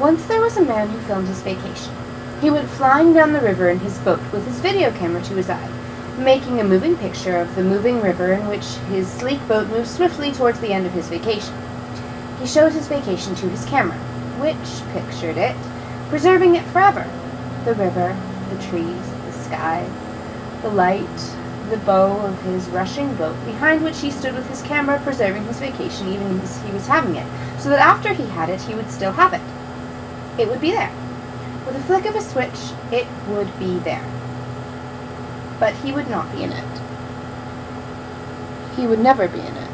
Once there was a man who filmed his vacation. He went flying down the river in his boat with his video camera to his eye, making a moving picture of the moving river in which his sleek boat moved swiftly towards the end of his vacation. He showed his vacation to his camera, which pictured it, preserving it forever. The river, the trees, the sky, the light, the bow of his rushing boat, behind which he stood with his camera preserving his vacation even as he was having it, so that after he had it, he would still have it. It would be there. With a flick of a switch, it would be there. But he would not be in it. He would never be in it.